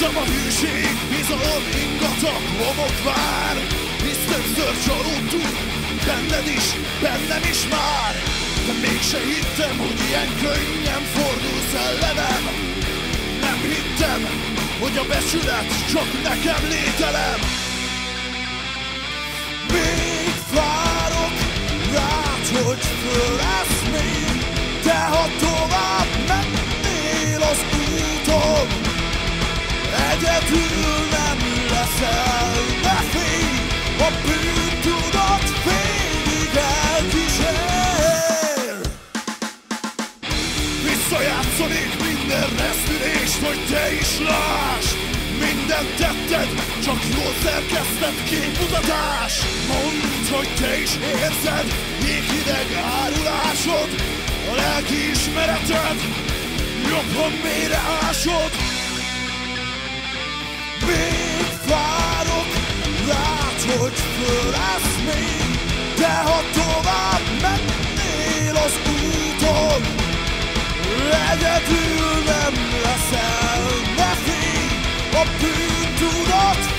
Bennem a hűség, bizalom, ingatag, homok vár. Hisz többször csalódtunk, benned is, bennem is már. De mégse hittem, hogy ilyen könnyen fordul szellemem. Nem hittem, hogy a becsület csak nekem lételem. Még várok rád, hogy fölesz még De ha tovább mennél az úton resztülést, hogy te is lásd Mindent tetted, csak jól szerkesztett képmutatás! Mondd, hogy te is érzed, jéghideg árulásod A lelki ismereted, jobban mélyre ásod. Még várok rád, hogy fölállsz még De ha tovább Up into the dot.